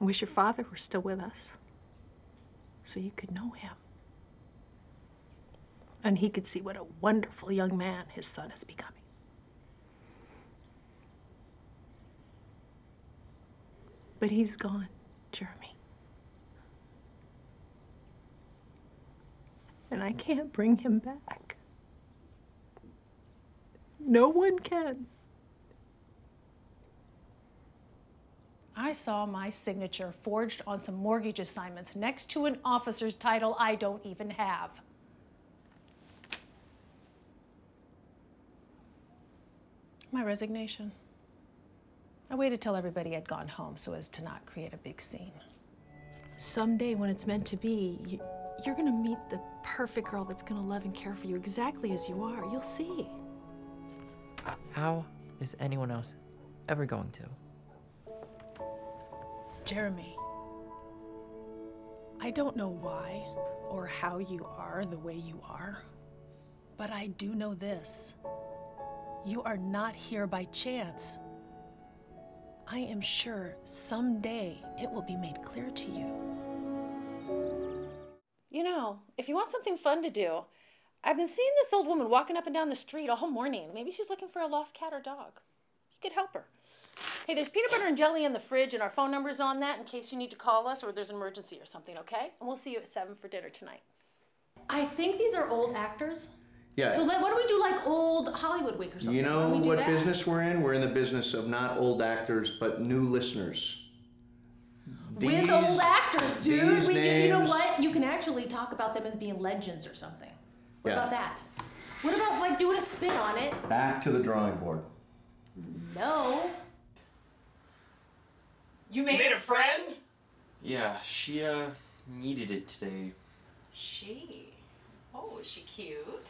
I wish your father were still with us so you could know him. And he could see what a wonderful young man his son is becoming. But he's gone, Jeremy. And I can't bring him back. No one can. I saw my signature forged on some mortgage assignments next to an officer's title I don't even have. My resignation. I waited till everybody had gone home so as to not create a big scene. Someday, when it's meant to be, you, you're gonna meet the perfect girl that's gonna love and care for you exactly as you are. You'll see. How is anyone else ever going to? Jeremy, I don't know why or how you are the way you are, but I do know this. You are not here by chance. I am sure someday it will be made clear to you. You know, if you want something fun to do, I've been seeing this old woman walking up and down the street all morning. Maybe she's looking for a lost cat or dog. You could help her. Hey, there's peanut butter and jelly in the fridge, and our phone number is on that in case you need to call us or there's an emergency or something, okay? And we'll see you at 7 for dinner tonight. I think these are old actors. Yeah. So let, why don't we do like old Hollywood week or something? You know we what that? business we're in? We're in the business of not old actors, but new listeners. With old actors, dude. these We, can- you know what? You can actually talk about them as being legends or something. What Yeah. about that? What about like doing a spin on it? Back to the drawing board. No. You made, a friend? Yeah, she uh needed it today. She. Oh, is she cute?